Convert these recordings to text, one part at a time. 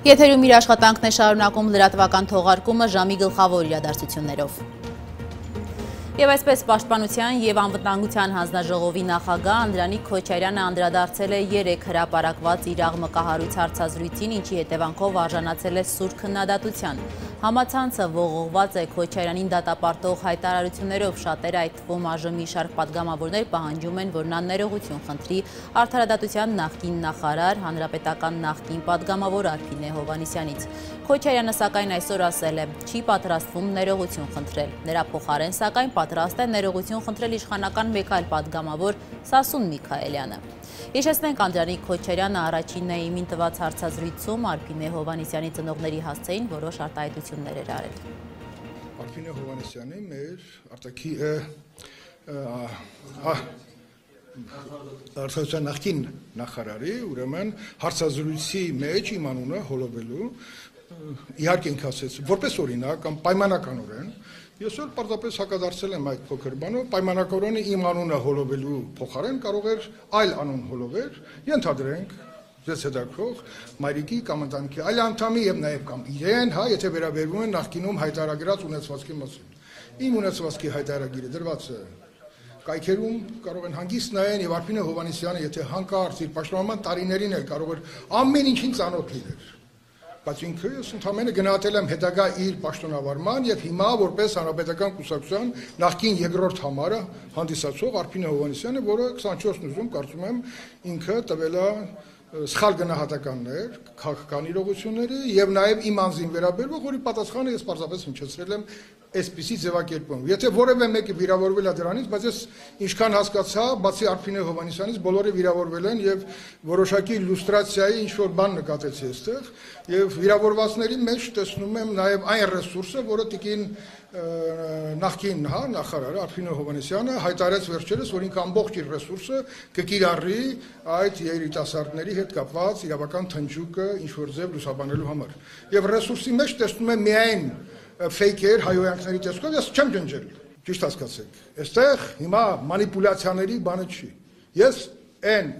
Եթերում իր աշխատանքն է շարունակում լրատվական թողարկումը ժամի գլխավոր իրադարձություններով։ Եվ այսպես պաշտպանության եւ անվտանգության հանձնաժողովի նախագահ Անդրանիկ Քոչարյանը անդրադարձել է 3 հրապարակված Իրաղ մկահարույց հարցազրույցին, ինչի հետևանքով արժանացել է սուր քննադատության։ Համացանցը ողողված է Քոչարյանին դատապարտող հայտարարություններով շատերը այդ թվում այժմ մի շարք падգամավորներ պահանջում են, որ նա ներողություն խնդրի արդարադատության նախկին նախարար, հանրապետական նախկին падգամավոր Արփինե Հովանիսյանից։ Քոչարյանը սակայն այսօր ասել է, չի պատրաստվում ներողություն խնդրել։ Նրա փոխարեն սակայն պատրաստ է ներողություն խնդրել իշխանական մեկ այլ падգամավոր Սասուն Միքայելյանը։ Հիշեցնենք Անդրանիկ Քոչարյանը առաջին նայիմին տված հարցազրույցում Արփինե Հովանիսյանի ծնողների հասցեին որոշ արտահայտություն արտահայտություններ էր արել։ Արփինե Հովանեսյանի մեր արտակի արտադրության նախկին նախարարի, ուրեմն հարցազրույցի մեջ իմ անունը հոլովելու իհարկե ինք ասեց, որպես օրինակ կամ պայմանականորեն Ես որ պարզապես հակադարձել եմ այդ փոքր բանով, պայմանականորեն իմ անունը հոլովելու փոխարեն կարող էր այլ անուն հոլովել, ենթադրենք ձեզ հետաքրող մայրիկի կամ ընտանիքի այլ անդամի եւ նաեւ կամ իրեն, հա, եթե վերաբերվում են նախկինում հայտարարած ունեցվածքի մասին։ Իմ ունեցվածքի հայտարարագիրը դրված է կայքերում կարող են հանգիստ նայեն եւ Արփինե Հովանեսյանը եթե հանկարծ իր պաշտպանման տարիներին էլ կարող էր ամեն ինչին ծանոթ լինել բայց ինքը ես ընդհանրապես գնահատել եմ հետագա իր պաշտոնավարման եւ հիմա որպես հանրապետական կուսակցության նախկին երկրորդ համարը հանդիսացող Արփինե Հովանեսյանը, որը 24 նույն կարծում եմ ինքը տվել է սխալ գնահատականներ, քաղաքական իրողությունների եւ նաեւ իմ անձին վերաբերող, որի պատասխանը ես պարզապես հնչեցրել եմ այսպիսի ձևակերպում։ Եթե որևէ մեկը վիրավորվել է դրանից, բայց ես ինչքան հասկացա, բացի Արփինե Հովանեսյանից, բոլորը վիրավորվել են եւ որոշակի իլյուստրացիայի ինչ որ բան նկատեցի այստեղ եւ վիրավորվածների մեջ տեսնում եմ նաեւ այն ռեսուրսը, որը տիկին նախկին հա նախարարը Արփինե Հովանեսյանը հայտարարեց վերջերս, որ ինքը ամբողջ իր ռեսուրսը կկիրառի այդ երիտասարդների հետ կապված իրավական թնջուկը ինչ որ ձև լուսաբանելու համար։ Եվ ռեսուրսի մեջ տեսնում եմ միայն ֆեյքեր հայոյանքների տեսքով, ես չեմ ջնջել։ Ճիշտ հասկացեք։ Այստեղ հիմա մանիպուլյացիաների բանը չի։ Ես այն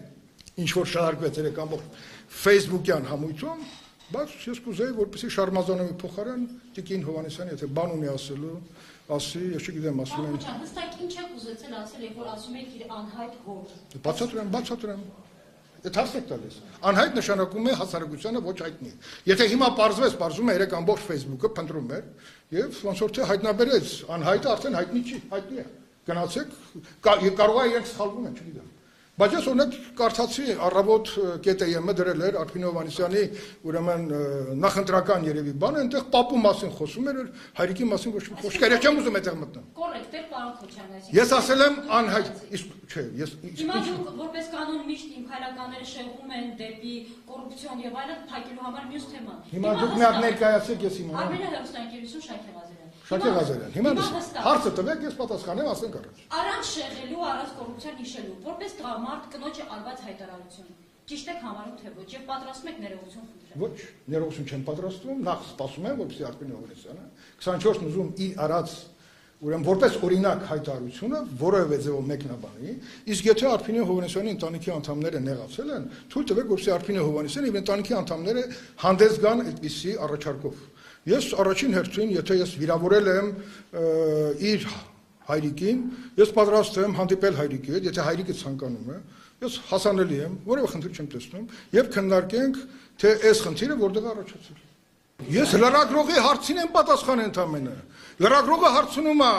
ինչ որ շարարկվեց երեք ամբողջ Facebook-յան համույթում, բայց ես կուզեի որպեսի Շարմազանովի փոխարեն Տիկին Հովանեսյանը եթե բան ունի ասելու, ասի, ես չգիտեմ, ասում են։ Հստակ ինչ եք ուզեցել ասել, երբ որ ասում եք իր անհայտ հոր։ Բացատրեմ, բացատրեմ։ Այդ հարց եք տալիս։ Անհայտ նշանակում է հասարակությանը ոչ հայտնի։ Եթե հիմա parzվես, parzում է երեք ամբողջ Facebook-ը փնտրում էր եւ ոնց որ թե հայտնաբերեց, անհայտը արդեն հայտնի չի, հայտնի է։ Գնացեք, կարող է իրենք սխալվում են, չգիտեմ։ Բայց ես օրինակ կարծացի առավոտ ԿՏԵՄ-ը դրել էր Արփին Հովանեսյանի ուրեմն նախընտրական երևի բանը, այնտեղ պապու մասին խոսում էր, հայրիկի մասին ոչ մի խոսք էր, չեմ ուզում այդտեղ մտնել։ Կոռեկտ է, պարոն Քոչարյան։ Ես ասել եմ անհայտ, իսկ չէ, ես Հիմա դուք որպես կանոն միշտ իմ քայլականները շեղում են դեպի կոռուպցիոն եւ այլն, փակելու համար մյուս թեման։ Հիմա դուք մի հատ ներկայացեք, ես իմանամ։ Արմենը հերոստանգերություն Շաքե Ղազարյան։ Շաքե Ղազարյան։ Հիմա հարցը տվեք, ես պատասխանեմ, ասենք առաջ։ Առանց շեղելու, առանց կոռուպցիան հիշելու, որպես տղամարդ կնոջը արված հայտարարություն։ Ճիշտ եք համարում թե ոչ, եւ պատրաստում եք ներողություն խնդրել։ Ոչ, ներողություն չեմ պատրաստում, նախ սպասում եմ, որպեսզի Արփին Հովանեսյանը 24 նուզում իր արած ուրեմն որպես օրինակ հայտարարությունը որևէ ձևով մեկնաբանի, իսկ եթե Արփինե Հովանեսյանի ընտանիքի անդամները նեղացել են, թույլ տվեք, որպեսզի Արփինե Հովանեսյանը եւ ընտանիքի անդամները հանդես գան այդպիսի առաջարկով։ Ես առաջին հերթին, եթե ես վիրավորել եմ իր հայրիկին, ես պատրաստ եմ հանդիպել հայրիկի հետ, եթե հայրիկը ցանկանում է, ես հասանելի եմ, որևէ խնդիր չեմ տեսնում, եւ քննարկենք, թե այս խնդիրը որտեղ առաջացել։ Ես լրագրողի հարցին եմ պատասխան ընդամենը։ Լրագրողը հարցնում է.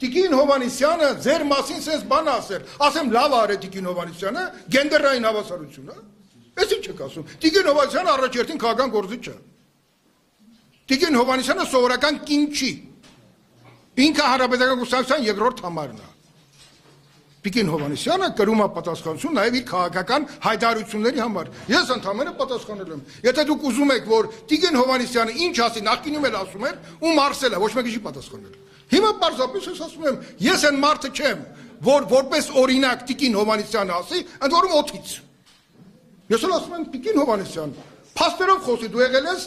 Տիկին Հովանիսյանը ձեր մասին sense բան ասել։ Ասեմ լավ արե Տիկին Հովանիսյանը, գենդերային հավասարություն, հա։ Էս ինչ եք ասում։ Տիկին Հովանիսյանը առաջերտին քաղաքական գործիչ է։ Տիկին Հովանեսյանը սովորական կին չի։ Ինքը հանրապետական կուսակցության երկրորդ համարն է։ Տիկին Հովանեսյանը կրում է պատասխանություն նաև իր քաղաքական հայտարարությունների համար։ Ես ընդհանրապես պատասխանել եմ։ Եթե դուք ուզում եք, որ Տիկին Հովանեսյանը ինչ ասի, նախկինում էլ ասում էր, ու մարսել է, ոչ մեկը չի պատասխանել։ Հիմա պարզապես ես ասում եմ, ես այն մարդը չեմ, որ որպես օրինակ Տիկին Հովանեսյանը ասի, ընդ որում օթից։ Ես էլ ասում եմ Տիկին Հովանեսյան, փաստերով խոսի, դու եղել ես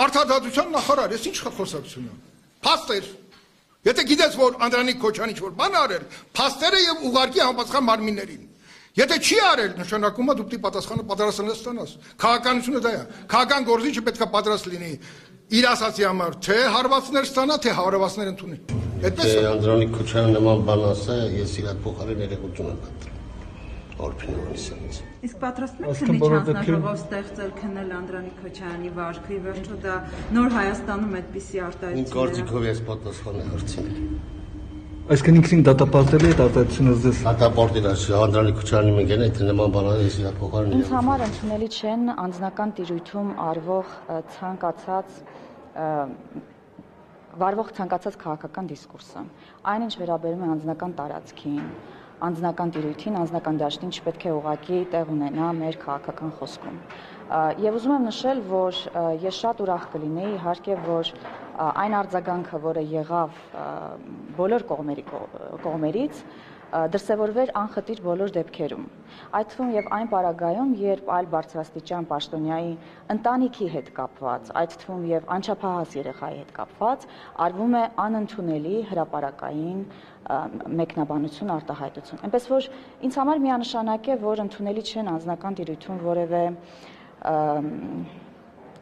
Արդարադատության նախարար, ես ինչ խոսակցություն եմ։ Փաստեր։ Եթե գիտես, որ Անդրանիկ Քոչյանի ինչ որ բան արել, փաստերը եւ ուղարկի համապատասխան մարմիններին։ Եթե չի արել, նշանակում է դու պիտի պատասխանը պատրաստել ես ստանաս։ Քաղաքականությունը դա է։ Քաղաքական գործիչը պետքա պատրաստ լինի իր ասացի համար, թե հարվածներ ստանա, թե հարվածներ ընդունի։ Այդպես Դե է։ Անդրանիկ Քոչարյանը նման բան ասա, ես իր փոխարեն երեխություն եմ պատրաստում։ Արփին Հովանեսյանից։ Իսկ պատրաստվում եք քննիչ հանձնաժողով ստեղծել քննել Անդրանիկ Քոչարյանի վարկը, ի վերջո դա նոր Հայաստանում այդպիսի Ին արտահայտությունները։ գործիքով ես պատասխանը հարցին։ Այսինքն ինքնին դատապարտել է այդ արտադրությունը ձեզ Հատապարտել է Անդրանիկ Քոչարյանի մենք են, թե նման բան ասա, ես իր փոխարեն Ինձ համար ընդունելի չեն անձնական տիրույթում արվող ցանկացած վարվող ցանկացած քաղաքական դիսկուրսը։ Այնինչ վերաբերում է անձնական տարածքին, անձնական տիրույթին, անձնական դաշտին չպետք է ուղակի տեղ ունենա մեր քաղաքական խոսքում։ Եվ ուզում եմ նշել, որ ես շատ ուրախ կլինեի, իհարկե, որ այն արձագանքը, որը եղավ բոլոր կողմերի կողմ- կողմերից, դրսևորվեր անխտիր բոլոր դեպքերում։ Այդ թվում եւ այն պարագայում, երբ այլ բարձրաստիճան պաշտոնյայի ընտանիքի հետ կապված, այդ թվում եւ անչափահաս երեխայի հետ կապված, արվում է անընդունելի հրաապարակային մեկնաբանություն, արտահայտություն։ Այնպես որ ինձ համար միանշանակ է, որ ընդունելի չեն անձնական տիրույթում որևէ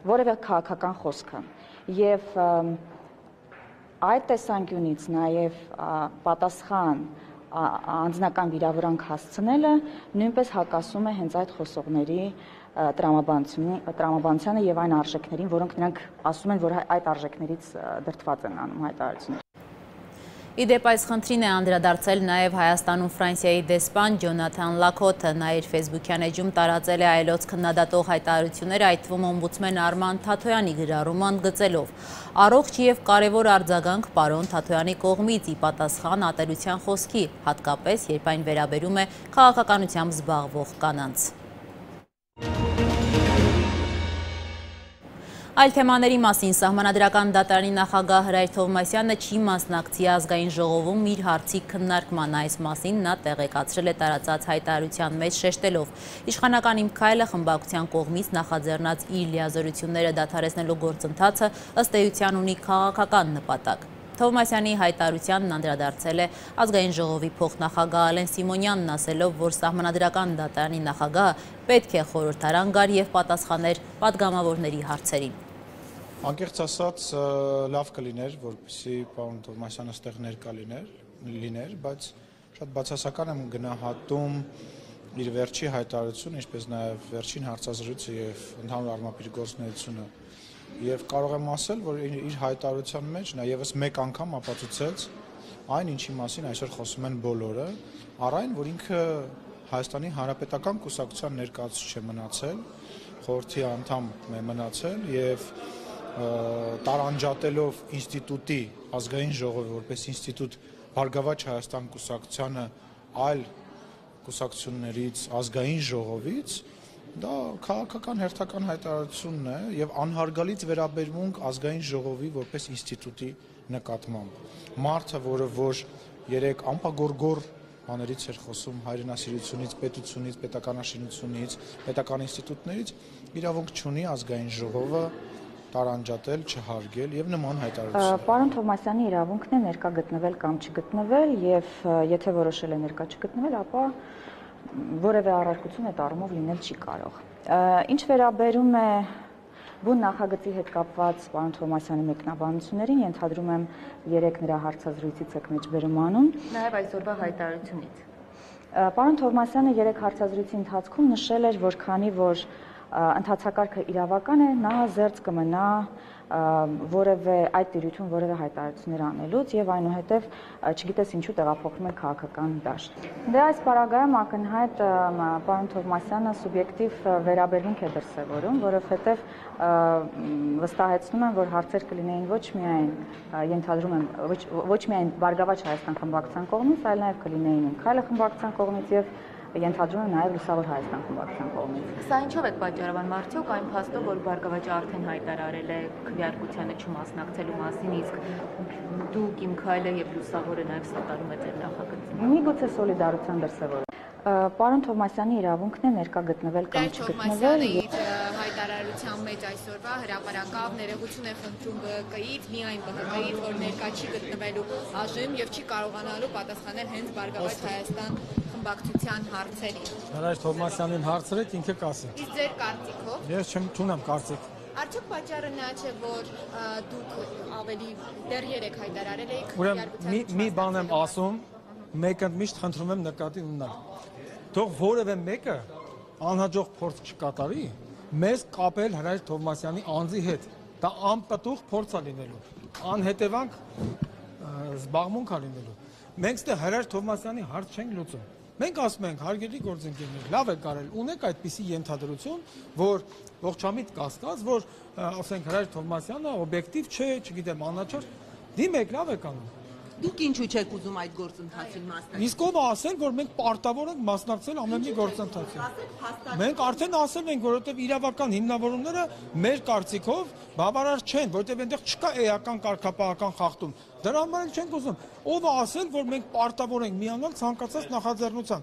որևէ քաղաքական խոսքը։ ըմ, այդ տեսանկյունից նաև ա, պատասխան անձնական վիրավորանք հասցնելը նույնպես հակասում է հենց այդ խոսողների տրամաբանությանը եւ այն արժեքներին, որոնք նրանք ասում են, որ այդ արժեքներից ա, դրդված են անում հայտարարությունը։ Իդեպ այս խնդրին է անդրադարձել նաև Հայաստանում Ֆրանսիայի դեսպան Ջոնաթան Լակոթը, նա իր Facebook-յան էջում տարածել է այլոց քննադատող հայտարարությունները, այդ թվում օմբուդսմեն Արման Թաթոյանի գրառումը ընդգծելով։ Առողջ եւ կարևոր արձագանք պարոն Թաթոյանի կողմից ի պատասխան ատելության խոսքի, հատկապես երբ այն վերաբերում է քաղաքականությամբ զբաղվող կանանց։ Այլ թեմաների մասին Սահմանադրական դատարանի նախագահ Հրայր Թովմասյանը չի մասնակցի ազգային ժողովում իր հարցի քննարկման այս մասին նա տեղեկացրել է տարածած հայտարարության մեջ շեշտելով. Իշխանական իմ քայլը խմբակցության կողմից նախաձեռնած իր լիազորությունները դադարեցնելու գործընթացը ըստ էության ունի քաղաքական նպատակ Թովմասյանի հայտարարությանն անդրադարձել է ազգային ժողովի փոխնախագահ Ալեն Սիմոնյանն ասելով, որ սահմանադրական դատարանի նախագահը պետք է խորհրդարան գար եւ պատասխաներ падգամավորների հարցերին։ Անկեղծ ասած լավ կլիներ, որպեսզի պարոն Թովմասյանը ստեղ ներկա լիներ, լիներ, բայց շատ բացասական եմ գնահատում իր վերջի հայտարարությունը, ինչպես նաև վերջին հարցազրույցը եւ ընդհանուր առմամբ իր գործունեությունը։ Եվ կարող եմ ասել, որ իր հայտարարության մեջ նա եւս մեկ անգամ ապացուցեց այն, ինչի մասին այսօր խոսում են բոլորը, առայն, որ ինքը Հայաստանի Հանրապետական կուսակցության ներկայացուցիչ է մնացել, խորհրդի անդամ է մնացել եւ ը, տարանջատելով ինստիտուտի ազգային ժողովը որպես ինստիտուտ Բարգավաճ Հայաստան կուսակցությանը այլ կուսակցություններից ազգային ժողովից դա քաղաքական հերթական հայտարարությունն է եւ անհարգալից վերաբերմունք ազգային ժողովի որպես ինստիտուտի նկատմամբ մարդը որը որ երեք ամպագորգոր բաներից էր խոսում հայրենասիրությունից, պետությունից, պետականաշինությունից, պետական ինստիտուտներից իրավունք չունի ազգային ժողովը տարանջատել, չհարգել եւ նման հայտարարություն։ Պարոն Թովմասյանի իրավունքն է ներկա գտնվել կամ չգտնվել եւ եթե որոշել է ներկա չգտնվել, ապա որևէ առարկություն այդ առումով լինել չի կարող։ Ինչ վերաբերում է բուն նախագծի հետ կապված պարոն Թովմասյանի մեկնաբանություններին, ենթադրում եմ երեք նրա հարցազրույցից եք մեջբերում անում։ Նաև այսօրվա հայտարարությունից։ Պարոն Թովմասյանը երեք հարցազրույցի ընթացքում նշել էր, որ քանի որ ընթացակարգը իրավական է, նա զերծ կմնա որևէ այդ դիրություն որևէ հայտարարություններ անելուց եւ այնուհետեւ չգիտես ինչու տեղափոխվում է քաղաքական դաշտ։ Դե այս параգայում ակնհայտ պարոն Թովմասյանը սուբյեկտիվ վերաբերմունք է դրսևորում, որովհետեւ վստահեցնում եմ, որ հարցեր կլինեին ոչ միայն ենթադրում եմ ոչ ոչ միայն Բարգավաճ Հայաստան խմբակցության կողմից, այլ նաեւ կլինեին Քայլը խմբակցության կողմից եւ և ենթադրում եմ նաև լուսավոր Հայաստան խմբակցության կողմից։ Սա ինչով է պատճառաբան մարդիկ այն փաստով, որ Բարգավաճը արդեն հայտարարել է քվեարկությանը չմասնակցելու մասին, իսկ դուք իմ քայլը եւ լուսավորը նաև սատարում եք ձեր նախագծին։ Միգուցե սոլիդարության դրսևորում։ Ա, Պարոն Թովմասյանի իրավունքն է ներկա գտնվել կամ չգտնվել հայտարարության մեջ այսօրվա հրապարակավ ներողություն է խնդրում ԲԿ-ից, միայն ԲԿ-ից, որ ներկա չի գտնվելու այժմ եւ չի կարողանալու պատասխանել հենց Բարգավաճ Հայաստան խմբակցության հարցերին։ Հրաշ Թովմասյանին հարցրեք, ինքը կասի։ Իսկ ձեր կարծիքով Ես չեմ չունեմ կարծիք։ Արդյոք պատճառը նա չէ, որ դուք ավելի դեռ երեք հայտարարել եք Ուրեմն մի մի բան եմ ասում, մեկը միշտ խնդրում եմ նկատի ունենալ։ Թող որևէ մեկը անհաջող փորձ չկատարի, մեզ կապել Հրաշ Թովմասյանի անձի հետ։ Դա անպտուղ փորձ է լինելու։ Անհետևանք զբաղմունք է լինելու։ Մենք ստե Հրաշ Թովմասյանի հարց չենք լուծում։ Մենք ասում ենք հարգելի գործընկերներ, լավ է կարել ունեք այդպիսի ենթադրություն, որ ողջամիտ կասկած, որ ասենք Հրաշ Թովմասյանը օբյեկտիվ չէ, չգիտեմ, անաչար, դիմեք, լավ եք անում։ Դուք ինչու չեք ուզում այդ գործընթացին մասնակցել։ Իսկ ով է ասել, որ մենք պարտավոր ենք մասնակցել ամեն մի գործընթացին։ Մենք արդեն ասել ենք, որովհետև իրավական հիմնավորումները մեր կարծիքով բավարար չեն, որովհետև այնտեղ չկա էական կարգապահական խախտում։ Դրա համար էլ չենք ուզում։ Ով է ասել, որ մենք պարտավոր ենք միանալ ցանկացած նախաձեռնության։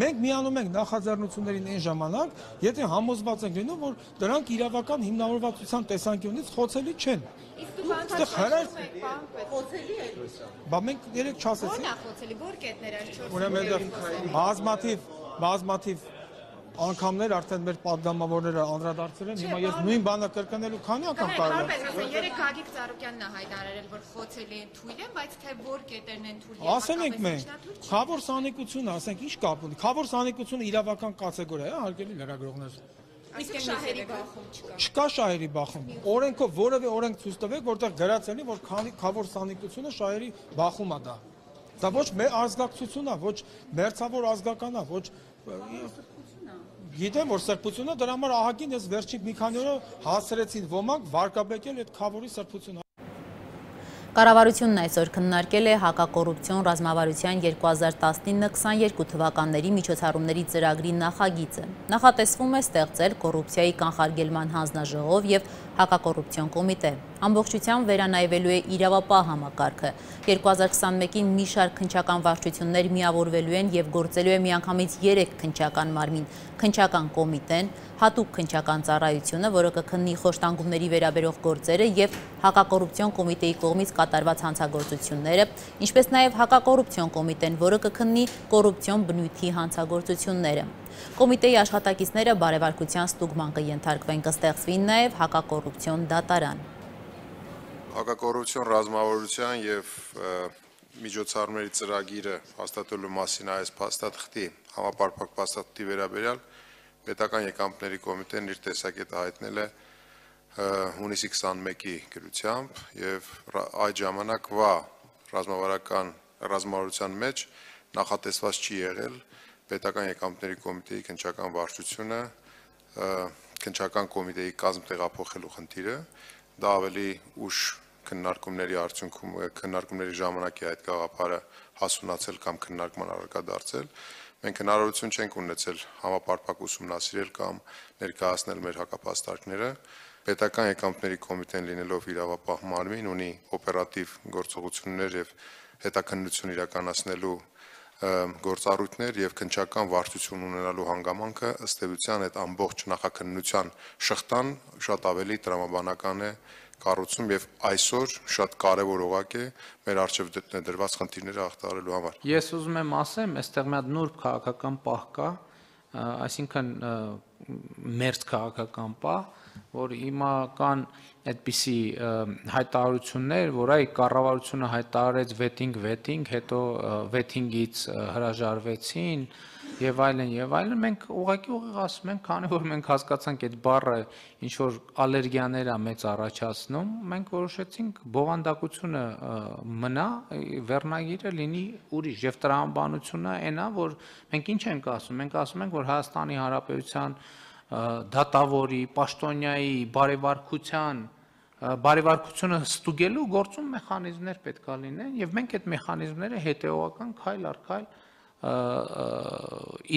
Մենք միանում ենք նախաձեռնություններին այն ժամանակ, եթե համոզված ենք լինում, որ դրանք իրավական հիմնավորվածության տեսանկյունից խոցելի չեն։ Իսկ դուք Այստեղ հրաշ- եք խոցելի է։ Բա մենք երեք չասեցինք։ Ո՞րն է խոցելի, ո՞ր կետներ այս 4 Ուրեմն այդտեղ բազմաթիվ բազմաթիվ անգամներ արդեն մեր падգամավորները անդրադարձել են։ Հիմա ես նույն բանը կրկնելու քանի անգամ կարող եմ։ Կարո՞ղ եմ։ Երեք Գագիկ Ծառուկյանն է հայտարարել, որ խոցելի են թույլ են, բայց թե որ կետերն են թույլ։ Ասել ենք մենք, խավոր սանեկությունը, ասենք ի՞նչ կապ ունի։ Խավոր սանեկությունը իրավական կատեգորիա է, հարգելի լրագրողներ։ Իսկ շահերի բախում չկա։ Չկա շահերի բախում։ Օրենքով որևէ օրենք ցույց տվեք, որտեղ գրած լինի, որ քանի խավոր սանեկությունը շահերի բախում է դա։ Դա ոչ մեր ազգակցությունն է, ոչ մերցավոր ազգականն է, ոչ Գիտեմ, որ սրբությունը դրա համար ահագին ես վերջին մի քանի օրը հասցրեցին ոմանք վարկաբեկել այդ խավորի սրբությունը։ Կառավարությունն այսօր քննարկել է հակակոռուպցիոն ռազմավարության 2019-22 թվականների միջոցառումների ծրագրի նախագիծը։ Նախատեսվում է ստեղծել կոռուպցիայի կանխարգելման հանձնաժողով եւ հակակոռուպցիոն կոմիտե։ Ամբողջությամբ վերանայվելու է իրավապահ համակարգը։ 2021-ին մի շարք քնչական վարչություններ միավորվելու են եւ գործելու է միանգամից 3 քնչական մարմին՝ քնչական կոմիտեն, հատուկ քնչական ծառայությունը, որը կքննի խոշտանգումների վերաբերող գործերը եւ հակակոռուպցիոն կոմիտեի կողմից կատարված հանցագործությունները, ինչպես նաեւ հակակոռուպցիոն կոմիտեն, որը կքննի կոռուպցիոն բնույթի հանցագործությունները։ Կոմիտեի աշխատակիցները բարևարկության ստուգման կենթարկվեն, կստեղծվի նաեւ հակակոռուպցիոն դատարան։ Հակակոռուպցիոն ռազմավարության եւ միջոցառումների ծրագիրը հաստատելու մասին այս փաստաթղթի համապարփակ փաստաթղթի վերաբերյալ պետական եկամուտների կոմիտեն իր տեսակետը հայտնել է հունիսի 21-ի գրությամբ եւ այդ ժամանակվա ռազմավարական ռազմավարության մեջ նախատեսված չի եղել պետական եկամուտների կոմիտեի քնչական վարչությունը քնչական կոմիտեի կազմ տեղափոխելու խնդիրը դա ավելի ուշ քննարկումների արդյունքում քննարկումների ժամանակ է այդ գաղափարը հասունացել կամ քննարկման առարկա դարձել մենք հնարավորություն չենք ունեցել համապարփակ ուսումնասիրել կամ ներկայացնել մեր հակապաստարկները պետական եկամուտների կոմիտեն լինելով իրավապահ մարմին ունի օպերատիվ գործողություններ եւ հետաքննություն իրականացնելու գործառույթներ եւ քնչական վարչություն ունենալու հանգամանքը ըստ էության այդ ամբողջ նախաքննության շղթան շատ ավելի տրամաբանական է կառուցում եւ այսօր շատ կարեւոր օղակ է մեր արժեվ դրված խնդիրները ախտարելու համար։ Ես ուզում եմ ասեմ, այստեղ մի հատ նուրբ քաղաքական պահ կա, այսինքն մերձ քաղաքական պահ, որ հիմա կան այդպիսի հայտարարություններ, որ այ կառավարությունը հայտարարեց վետինգ վետինգ, հետո վետինգից հրաժարվեցին եւ այլն եւ այլն մենք ուղղակի ուղիղ ասում ենք, քանի որ մենք հասկացանք այդ բառը ինչ որ ալերգիաներ է մեծ առաջացնում, մենք որոշեցինք բովանդակությունը մնա, վերնագիրը լինի ուրիշ եւ տրամաբանությունը այնա, որ մենք ինչ ենք ասում, մենք ասում ենք, որ Հայաստանի Հանրապետության դատավորի, պաշտոնյայի, բարևարկության բարևարկությունը ստուգելու գործում մեխանիզմներ պետք է լինեն եւ մենք այդ մեխանիզմները հետեւական քայլ առ քայլ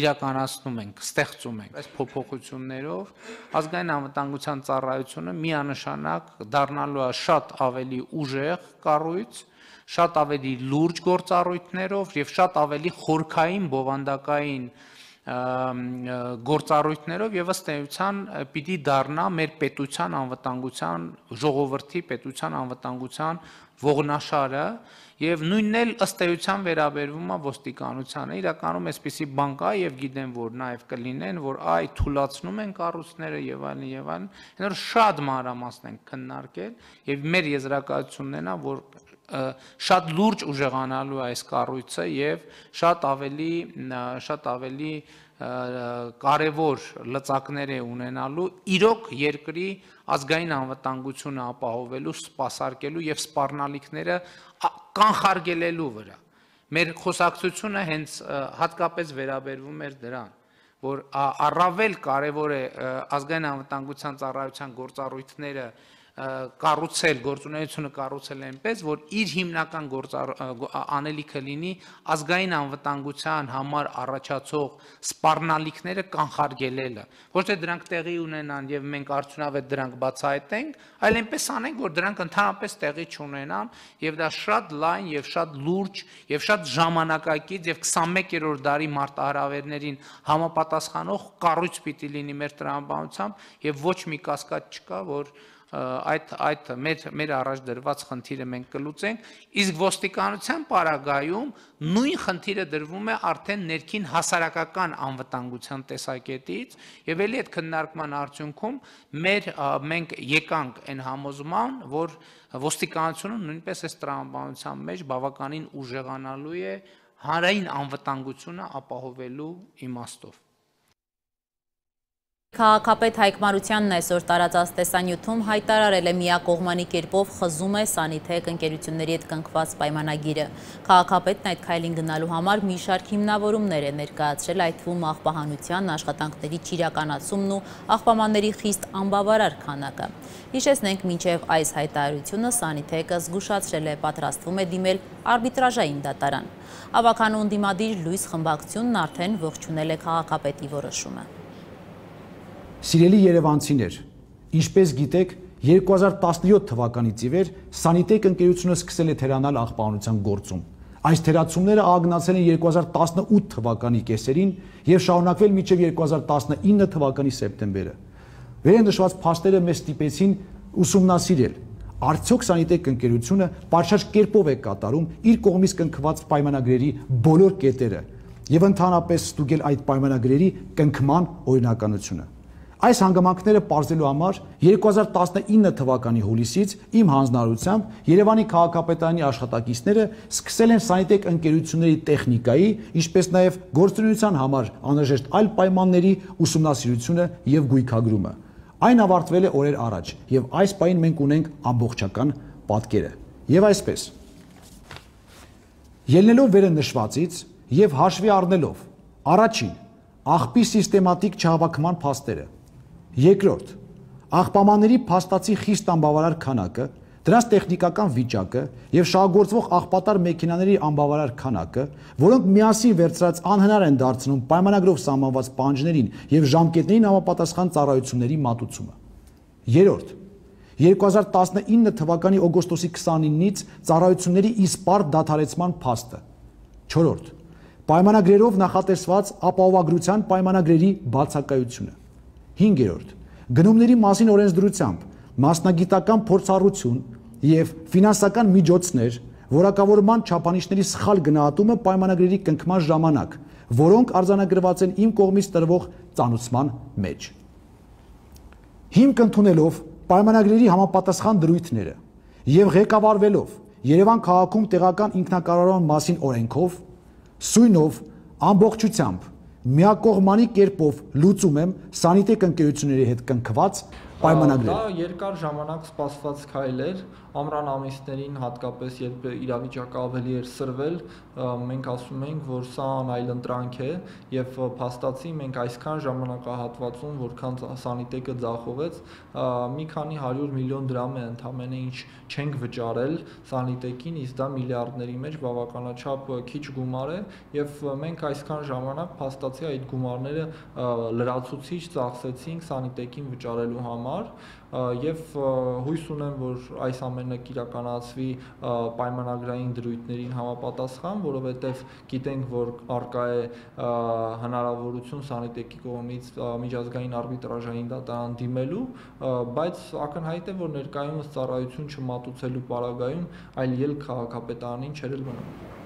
իրականացնում ենք, ստեղծում ենք այս փոփոխություններով ազգային անվտանգության ծառայությունը միանշանակ դառնալու է շատ ավելի ուժեղ կառույց, շատ ավելի լուրջ գործառույթներով եւ շատ ավելի խորքային բովանդակային գործառույթներով եւ ըստ էության պիտի դառնա մեր պետության անվտանգության ժողովրդի պետության անվտանգության ողնաշարը եւ նույնն էլ ըստ էության վերաբերվում է ոստիկանությանը իրականում այսպիսի բան կա եւ գիտեմ որ նաեւ կլինեն որ այ թուլացնում են կառույցները եւ այլն եւ այլն այնօր շատ մանրամասն են քննարկել եւ մեր եզրակացությունն է որ շատ լուրջ ուժեղանալու այս կառույցը եւ շատ ավելի շատ ավելի կարևոր լծակներ է ունենալու իրոք երկրի ազգային անվտանգությունը ապահովելու, սպասարկելու եւ սպառնալիքները կանխարգելելու վրա։ Մեր խոսակցությունը հենց հատկապես վերաբերվում էր դրան որ առավել կարևոր է ազգային անվտանգության ծառայության գործառույթները կառուցել, գործունեությունը կառուցել այնպես, որ իր հիմնական անելիքը լինի ազգային անվտանգության համար առաջացող սպառնալիքները կանխարգելելը։ Ոչ թե դրանք տեղի ունենան եւ մենք արդյունավետ դրանք բացահայտենք, այլ այնպես անենք, որ դրանք ընդհանրապես տեղի չունենան եւ դա շատ լայն եւ շատ լուրջ եւ շատ ժամանակակից եւ 21-րդ դարի մարտահրավերներին համապատասխանող կառույց պիտի լինի մեր տրամաբանությամբ եւ ոչ մի կասկած չկա, որ այդ այդ մեր մեր առաջ դրված խնդիրը մենք կլուծենք իսկ ոստիկանության պարագայում նույն խնդիրը դրվում է արդեն ներքին հասարակական անվտանգության տեսակետից եւ ելի այդ քննարկման արդյունքում մեր մենք եկանք այն համոզման որ ոստիկանությունը նույնպես այս տրամաբանության մեջ բավականին ուժեղանալու է հանրային անվտանգությունը ապահովելու իմաստով Քաղաքապետ Հայկ Մարությանն այսօր տարածած տեսանյութում հայտարարել է միակողմանի կերպով խզում է Սանիթեք ընկերությունների հետ կնքված պայմանագիրը։ Քաղաքապետն այդ քայլին գնալու համար մի շարք հիմնավորումներ է ներկայացրել, այդ թվում աղբահանության աշխատանքների ճիրականացումն ու աղբամանների խիստ անբավարար քանակը։ Հիշեցնենք, մինչև այս հայտարարությունը Սանիթեկը զգուշացրել է պատրաստվում է դիմել արբիտրաժային դատարան։ Ավականու ընդդիմադիր Լույս խմբակցությունն արդեն ողջունել է քաղաքապետի որոշումը։ Սիրելի Երևանցիներ, ինչպես գիտեք, 2017 թվականից ի վեր Սանիտեկ ընկերությունը սկսել է թերանալ աղբանության գործում։ Այս թերացումները ագնացել են 2018 թվականի կեսերին եւ շարունակվել մինչեւ 2019 թվականի սեպտեմբերը։ Վերընշված փաստերը մեզ ստիպեցին ուսումնասիրել արդյոք Սանիտեկ ընկերությունը պատշաճ կերպով է կատարում իր կողմից կնքված պայմանագրերի բոլոր կետերը եւ ընդհանրապես ստուգել այդ պայմանագրերի կնքման օրինականությունը։ Այս հանգամանքները ողջելու համար 2019 թվականի հուլիսից իմ հանձնարարությամբ Երևանի քաղաքապետարանի աշխատակիցները սկսել են սանիտեկ ընկերությունների տեխնիկայի, ինչպես նաև գործունեության համար անհրաժեշտ այլ պայմանների ուսումնասիրությունը եւ գույքագրումը։ Այն ավարտվել է օրեր առաջ եւ այս պայն մենք ունենք ամբողջական պատկերը։ Եվ այսպես Ելնելով վերը նշվածից եւ հաշվի առնելով առաջին աղբի սիստեմատիկ չհավաքման փաստերը Երկրորդ, աղբամանների փաստացի խիստ անբավարար քանակը, դրանց տեխնիկական վիճակը եւ շահագործվող աղբատար մեքենաների անբավարար քանակը, որոնք միասին վերծրած անհնար են դարձնում պայմանագրով սահմանված պահանջներին եւ ժամկետներին համապատասխան ծառայությունների մատուցումը։ Երրորդ, 2019 թվականի օգոստոսի 29-ից ծառայությունների իսպարտ դադարեցման փաստը։ 4. Պայմանագրերով նախատեսված ապահովագրության պայմանագրերի բացակայությունը։ 5-րդ գնումների մասին օրենսդրությամբ մասնագիտական փորձառություն եւ ֆինանսական միջոցներ որակավորման չափանիշների սխալ գնահատումը պայմանագրերի կնքման ժամանակ, որոնք արձանագրված են իմ կողմից տրվող ծանուցման մեջ։ Հիմք ընդունելով պայմանագրերի համապատասխան դրույթները եւ ղեկավարվելով Երևան քաղաքում տեղական ինքնակառավարման մասին օրենքով, սույնով ամբողջությամբ միակողմանի կերպով լուծում եմ սանիտեկ ընկերությունների հետ կնքված պայմանագրեր։ Դա երկար ժամանակ սպասված քայլ էր, ամռան ամիսներին հատկապես երբ իրավիճակը ավելի էր սրվել, մենք ասում ենք, որ սա այլընտրանք է եւ փաստացի մենք այսքան ժամանակահատվածում, որքան սանիտեկը ձախողեց, մի քանի 100 միլիոն դրամ է ընդամենը ինչ չենք վճարել սանիտեկին, իսկ դա միլիարդների մեջ բավականաչափ քիչ գումար է եւ մենք այսքան ժամանակ փաստացի այդ գումարները լրացուցիչ ծախսեցինք սանիտեկին վճարելու համար համար եւ հույս ունեմ, որ այս ամենը կիրականացվի պայմանագրային դրույթներին համապատասխան, որովհետեւ գիտենք, որ արկա է հնարավորություն Սանիտեկի կողմից միջազգային արբիտրաժային դատարան դիմելու, բայց ակնհայտ է, որ ներկայումս ծառայություն չմատուցելու պարագայում այլ ելք քաղաքապետարանին չերել մնում։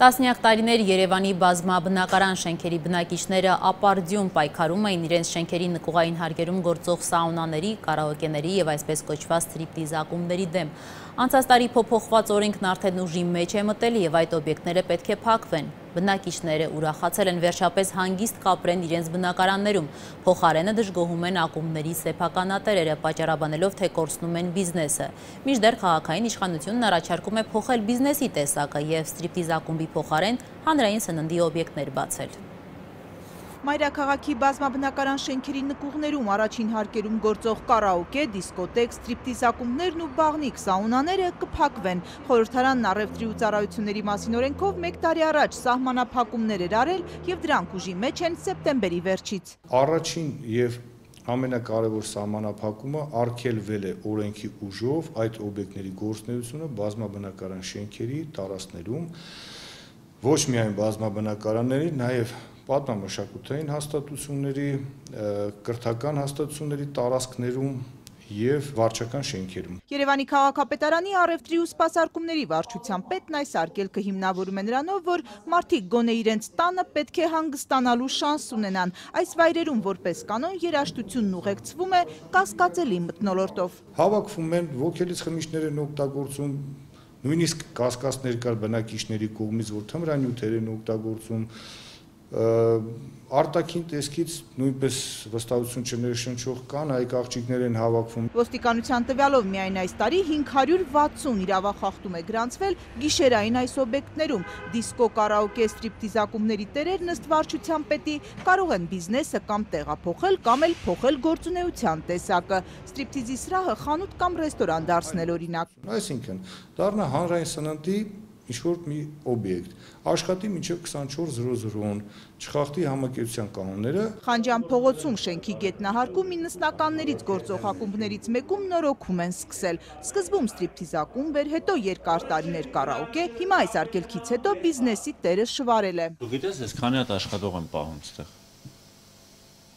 Տասնյակ տարիներ Երևանի բազմաբնակարան շենքերի բնակիչները ապարդյուն պայքարում էին իրենց շենքերի նկուղային հարգերում գործող սաունաների, կարաոկեների եւ այսպես կոչված ստրիպտիզ ակումբների դեմ։ Անցած տարի փոփոխված օրենքն արդեն ուժի մեջ է մտել եւ այդ օբյեկտները պետք է փակվեն։ Բնակիչները ուրախացել են վերջապես հանգիստ կապրեն իրենց բնակարաններում։ Փոխարենը դժգոհում են ակումբների սեփականատերերը, պատճառաբանելով, թե կորցնում են բիզնեսը։ Մինչդեռ քաղաքային իշխանությունն առաջարկում է փոխել բիզնեսի տեսակը եւ ստրիպտիզ ակումբի փոխարեն հանրային սննդի օբյեկտներ բացել։ Մայրաքաղաքի բազմաբնակարան շենքերի նկուղներում առաջին հարկերում գործող կարաոկե, դիսկոտեկ, ստրիպտիզ ակումբներն ու բաղնիկ սաունաները կփակվեն։ Խորհրդարանն առևտրի ու ծառայությունների մասին օրենքով 1 տարի առաջ սահմանափակումներ էր արել եւ դրանք ուժի մեջ են սեպտեմբերի վերջից։ Առաջին եւ ամենակարևոր սահմանափակումը արգելվել է օրենքի ուժով այդ օբյեկտների գործունեությունը բազմաբնակարան շենքերի տարածքներում ոչ միայն բազմաբնակարանների, նաև պատմամշակութային հաստատությունների, կրթական հաստատությունների տարածքներում եւ վարչական շենքերում։ Երևանի քաղաքապետարանի առևտրի ու սպասարկումների վարչության պետն այս արգելքը հիմնավորում է նրանով, որ մարդիկ գոնե իրենց տանը պետք է հանգստանալու շանս ունենան։ Այս վայրերում որպես կանոն երաշտությունն ուղեկցվում է կասկածելի մթնոլորտով։ Հավաքվում են ոգելից խմիչներ են օգտագործում, նույնիսկ կասկածներ կար բնակիչների կողմից, որ թմրանյութեր են օգտագործում, արտաքին տեսքից նույնպես վստահություն չներշնչող կան հայկ աղջիկներ են հավաքվում։ Ոստիկանության տվյալով միայն այս տարի 560 իրավախախտում է գրանցվել գիշերային այս օբյեկտներում։ Դիսկո, կարաոկե, ստրիպտիզ ակումբների տերերն ըստ վարչության պետի կարող են բիզնեսը կամ տեղափոխել կամ էլ փոխել գործունեության տեսակը։ Ստրիպտիզի սրահը խանութ կամ ռեստորան դարձնել օրինակ։ Այսինքն, դառնա հանրային սննդի ինչ որ մի օբյեկտ, աշխատի մինչև 24:00-ն, չխախտի համակերպության կանոնները։ Խանջյան փողոցում շենքի գետնահարկում 90-ականներից գործող ակումբներից մեկում նորոգում են սկսել։ Սկզբում ստրիպտիզ ակումբ էր, հետո երկար տարիներ կարաոկե, հիմա այս արգելքից հետո բիզնեսի տերը շվարել է։ Դու գիտես, ես քանի հատ աշխատող եմ պահում այդտեղ։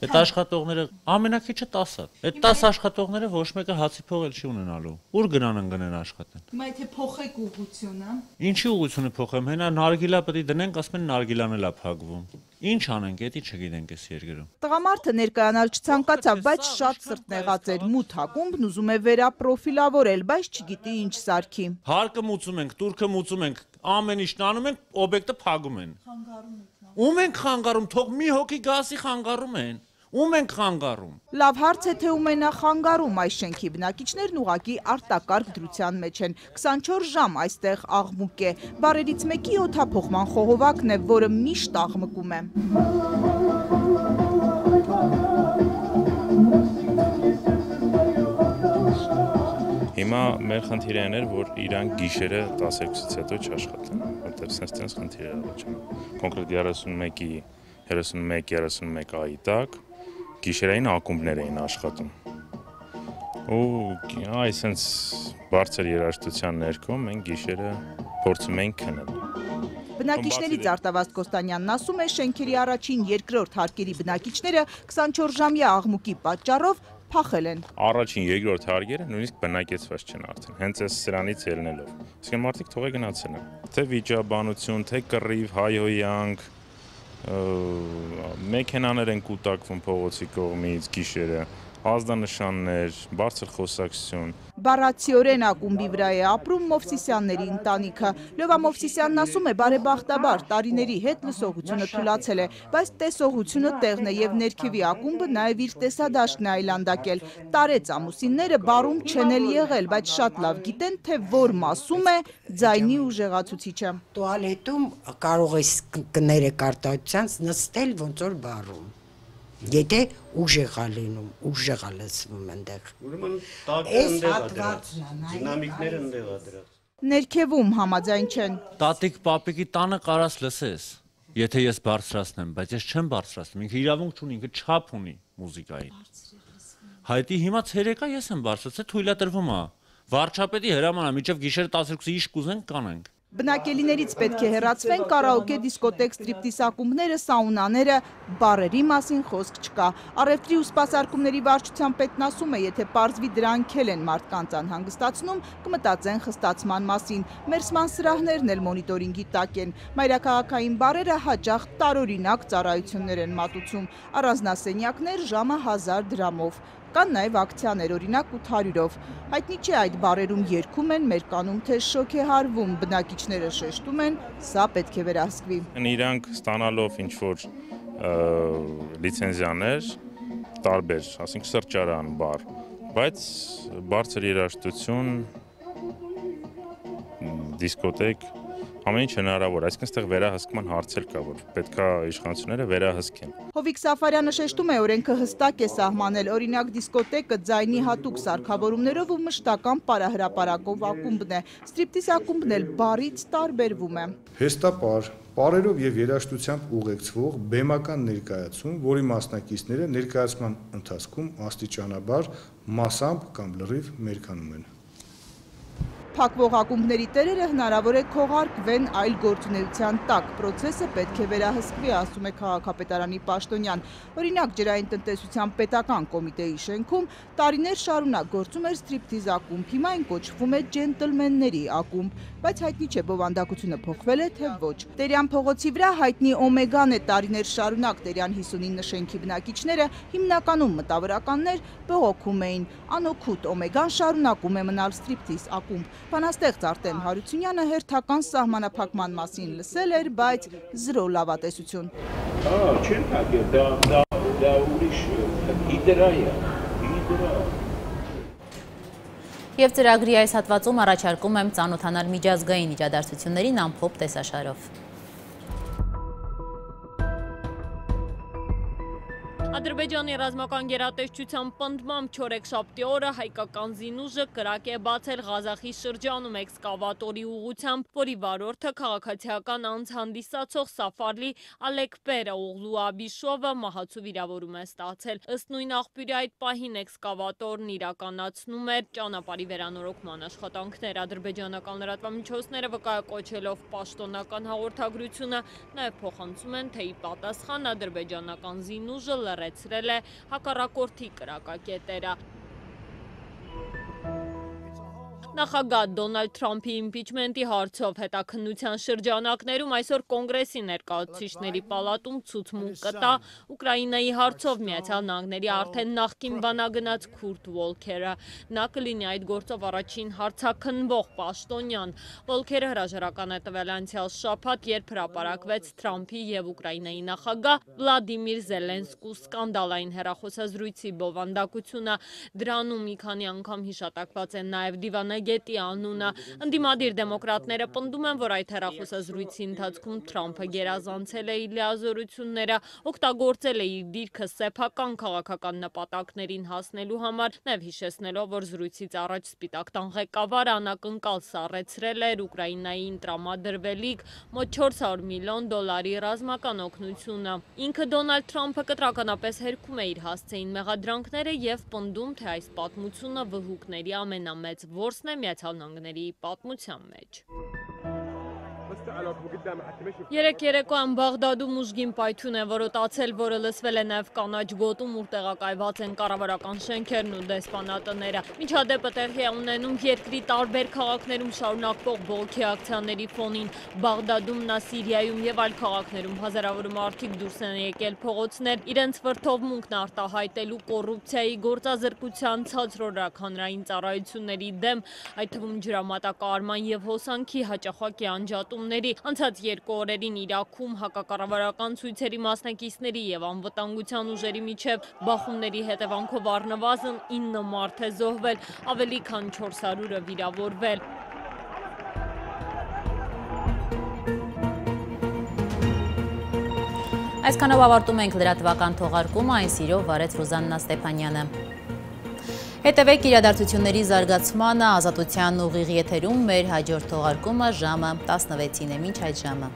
Այդ հա։ աշխատողները ամենակիչը 10-ը։ Այդ 10 աշխատողները ոչ մեկը հացի փող էլ չի ունենալու։ Ուր գնան ընկնեն աշխատեն։ Հիմա եթե փոխեք ուղությունը։ Ինչի ուղությունը փոխեմ։ Հենա նարգիլա պետք է դնենք, ասում են նարգիլան էլ է փակվում։ Ինչ անենք, դա չգիտենք այս երկրում։ Տղամարդը ներկայանալ չցանկացավ, բայց շատ սրտնեղած էր մութ ակումբն ուզում է վերապրոֆիլավորել, բայց չգիտի ինչ սարքի։ Հարկը մուծում ենք, турքը մուծում ենք, ամեն ինչ տանում ենք, օբյեկտը փակում են։ Խանգարում ենք։ Ում են խանգարում, թող մի հոգի գասի խանգարում են։ Ում ենք խանգարում։ Լավ հարց է թե ում են խանգարում այս շենքի բնակիչներն ուղակի արտակարգ դրության մեջ են։ 24 ժամ այստեղ աղմուկ է։ Բարերից մեկի օթափողման խողովակն է, որը միշտ աղմկում է։ Հիմա մեր խնդիրը այն էր, որ իրանք գիշերը 12-ից հետո չաշխատեն, որտեղ sense-տենց խնդիր էր առաջանում։ Կոնկրետ 31-ի 31-31 այի տակ գիշերային ակումբներ էին աշխատում։ Ու այսենց բարձր երաժշտության ներքո մենք գիշերը փորձում ենք քնել։ Բնակիչներից Արտավազդ Կոստանյանն ասում է, շենքերի առաջին երկրորդ հարկերի բնակիչները 24 ժամյա աղմուկի պատճառով փախել են։ Առաջին երկրորդ հարկերը նույնիսկ բնակեցված չեն արդեն, հենց այս սրանից ելնելով։ Իսկ մարդիկ թողե գնացել են։ Թե վիճաբանություն, թե կռիվ, հայհոյանք, մեքենաներ են կուտակվում փողոցի կողմից գիշերը, ազդանշաններ, բարձր խոսակցություն։ Բառացիորեն ակումբի վրա է ապրում Մովսիսյանների ընտանիքը։ Լովա Մովսիսյանն ասում է, բարեբախտաբար տարիների հետ լսողությունը թուլացել է, բայց տեսողությունը տեղն է եւ ներքևի ակումբը նաեւ իր տեսադաշտն է այլանդակել։ Տարեց ամուսինները բարում չեն էլ եղել, բայց շատ լավ գիտեն, թե որ մասում է ձայնի ուժեղացուցիչը։ Տուալետում կարող ես կները կարտահայտության նստել ոնց որ բարում Եթե ուժեղ է լինում, ուժեղ է լսվում այնտեղ։ Ուրեմն տակը ընդեղ է դրած, դինամիկները ընդեղ է դրած։ Ներքևում համաձայն չեն։ Տատիկ պապիկի տանը կարաս լսես, եթե ես բարձրացնեմ, բայց ես չեմ բարձրացնում, ինքը իրավունք չունի, ինքը չափ ունի մուզիկային։ հայտի հիմա ցերեկա ես եմ բարձրացել, թույլատրվում է։ Վարչապետի հրամանա, միջև գիշերը 12-ի իշ կուզենք կանենք։ Բնակելիներից պետք է հեռացվեն կարաոկե, դիսկոտեկ, ստրիպտիս ակումբները, սաունաները, բարերի մասին խոսք չկա։ Առևտրի ու սպասարկումների վարչության պետն ասում է, եթե պարզվի դրանք էլ են մարդկանց անհանգստացնում, կմտածեն խստացման մասին։ Մեր սման սրահներն էլ մոնիտորինգի տակ են։ Մայրաքաղաքային բարերը հաճախ տարօրինակ ծառայություններ են մատուցում։ Առանձնասենյակներ ժամը 1000 դրամով։ Կան նաև ակցիաներ, օրինակ 800-ով։ Հայտնի չէ այդ բարերում երգում են, մեր կանում թե շոք է հարվում, բնակիչները շեշտում են, սա պետք է վերահսկվի։ Իրանք ստանալով ինչ որ լիցենզիաներ տարբեր, ասենք սրճարան, բար, բայց բարձր երաժշտություն, դիսկոտեկ, ամեն ինչ հնարավոր, այսինքն այստեղ վերահսկման հարց էլ կա, որ պետքա իշխանությունները վերահսկեն։ Հովիկ Սաֆարյանը շեշտում է, օրենքը հստակ է սահմանել, օրինակ դիսկոտեկը ձայնի հատուկ սարքավորումներով ու մշտական պարահրապարակով ակումբն է։ Ստրիպտիս ակումբն էլ բարից տարբերվում է։ Հեստապար, Պարերով եւ երաշտությամբ ուղեկցվող բեմական ներկայացում, որի մասնակիցները ներկայացման ընթացքում աստիճանաբար մասամբ կամ լրիվ մերկանում են։ Փակվող ակումբների տերերը հնարավոր է քողարկվեն այլ գործունեության տակ։ Պրոցեսը պետք է վերահսկվի, ասում է քաղաքապետարանի պաշտոնյան։ Օրինակ ջրային տնտեսության պետական կոմիտեի շենքում տարիներ շարունակ գործում էր ստրիպտիզ ակումբ, հիմա այն կոչվում է ջենտլմենների ակումբ, բայց հայտնի չէ բովանդակությունը փոխվել է թե ոչ։ Տերյան փողոցի վրա հայտնի Օմեգան է տարիներ շարունակ Տերյան 59 շենքի բնակիչները հիմնականում մտավորականներ բողոքում էին։ Անօքուտ Օմեգան շարունակում է մնալ ստրիպտիզ ակումբ։ Բանաստեղծ Արտեմ Հարությունյանը հերթական սահմանափակման մասին լսել էր, բայց զրո լավատեսություն։ Ա, չեն թակել, դա դա դա ուրիշ իդրա է։ Իդրա Եվ ծրագրի այս հատվածում առաջարկում եմ ծանոթանալ միջազգային իջադարձություններին ամփոփ տեսաշարով։ Ադրբեջանի ռազմական գերատեսչության պնդմամբ չորեքշաբթի օրը հայկական զինուժը կրակ է բացել Ղազախի շրջանում էքսկավատորի ուղությամբ, որի վարորդը քաղաքացիական անձ հանդիսացող Սաֆարլի Ալեկպերը Օղլու Աբիշովը մահացու վիրավորում է ստացել։ Ըստ նույն աղբյուրի այդ պահին էքսկավատորն իրականացնում էր ճանապարհի վերանորոգման աշխատանքներ։ Ադրբեջանական լրատվամիջոցները վկայակոչելով պաշտոնական հաղորդագրությունը նաև փոխանցում են, թե ի պատասխան ադրբեջանական զինուժը լռ հեռացրել է հակառակորդի կրակակետերը։ Նախագահ Դոնալդ Թրամփի իմպիչմենտի հարցով հետաքննության շրջանակներում այսօր կոնգրեսի ներկայացուցիչների պալատում ցուցմունք կտա Ուկրաինայի հարցով Միացյալ Նահանգների արդեն նախկին բանագնաց Քուրտ Վոլքերը։ Նա կլինի այդ գործով առաջին հարցաքննվող պաշտոնյան։ Վոլքերը հրաժարական է տվել անցյալ շաբաթ, երբ հրապարակվեց Թրամփի եւ Ուկրաինայի նախագահ Վլադիմիր Զելենսկու սկանդալային հերախոսազրույցի բովանդակությունը։ Դրանում մի քանի անգամ հիշատակված են նաեւ դիվանագ գետի անունը։ Ընդդիմադիր դեմոկրատները պնդում են, որ այդ հերախոսազրույցի ընթացքում Թրամփը գերազանցել է իր լիազորությունները, օգտագործել է իր դիրքը սեփական քաղաքական նպատակներին հասնելու համար, նաև հիշեցնելով, որ զրույցից առաջ Սպիտակ տան ղեկավարը անակնկալ սառեցրել էր Ուկրաինային տրամադրվելիք մոտ 400 միլիոն դոլարի ռազմական օգնությունը։ Ինքը Դոնալդ Թրամփը կտրականապես հերքում է իր հասցեին մեղադրանքները եւ պնդում, թե այս պատմությունը վհուկների ամենամեծ որսն է Միացյալ Նահանգների պատմության մեջ։ Երեք երեկոյան Բաղդադում ուժգին պայթյուն է որոտացել, որը լսվել է նաև կանաչ գոտում, ուր տեղակայված են կառավարական շենքերն ու դեսպանատները։ Միջադեպը տեղի է ունենում երկրի տարբեր քաղաքներում շարունակվող բողոքի ակցիաների ֆոնին։ Բաղդադում, նա Սիրիայում եւ այլ քաղաքներում հազարավոր մարդիկ դուրս են եկել փողոցներ, իրենց վրթովմունքն արտահայտելու կոռուպցիայի, գործազրկության, ցածրորակ հանրային ծառայությունների դեմ, այդ թվում ջրամատակարարման եւ հոսանքի հաճախակի անջատումներ գործողությունների անցած երկու օրերին Իրաքում հակակառավարական ցույցերի մասնակիցների եւ անվտանգության ուժերի միջև բախումների հետևանքով առնվազն 9 մարդ է զոհվել, ավելի քան 400-ը վիրավորվել։ Այսքանով ավարտում ենք լրատվական թողարկումը, այն սիրով վարեց Ռուզաննա Ստեփանյանը։ Հետևեք իրադարձությունների զարգացմանը ազատության ուղիղ եթերում մեր հաջորդ թողարկումը ժամը 16-ին է, մինչ այդ ժամը։